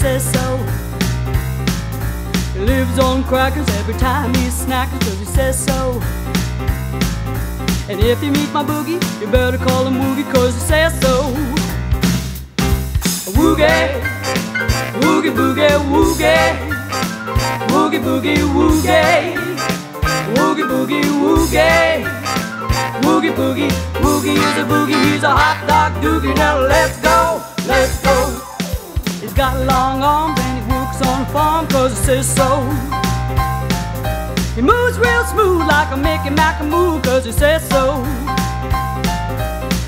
says so. He lives on crackers every time he snackers, cause he says so. And if you meet my boogie, you better call him Woogie, cause he says so. Woogie, Woogie Boogie, Woogie, Woogie Boogie, Woogie, Woogie Boogie, Woogie, Woogie Boogie, Woogie is a boogie, he's a hot dog doogie, now let's go long arms and he works on a farm cause he says so. He moves real smooth like a Mickey Mac move cause he says so.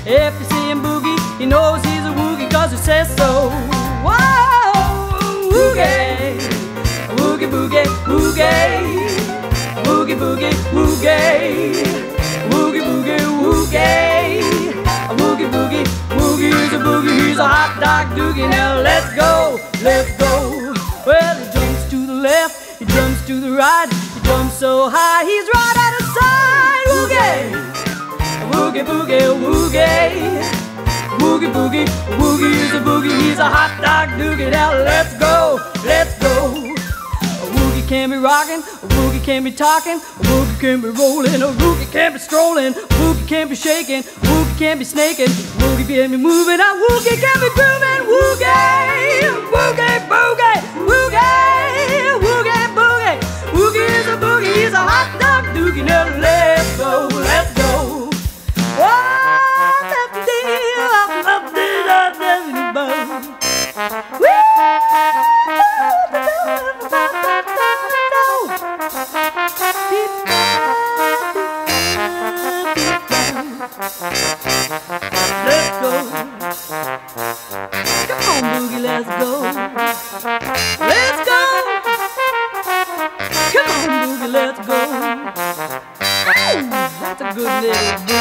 If you see him boogie, he knows he's a woogie cause he says so. Whoa, woogie, woogie boogie, woogie, woogie boogie, woogie dog doogie. Now let's go, let's go. Well, he jumps to the left, he jumps to the right, he jumps so high, he's right out of sight. Woogie. Woogie boogie woogie Woogie boogie Woogie is a boogie He's a hot dog doogie Now let's go Let's go can be rocking A woogie can be talking A woogie can be rolling A woogie can be strolling A woogie can be shaking A woogie can be snaking A woogie can be moving A woogie can be grooving good little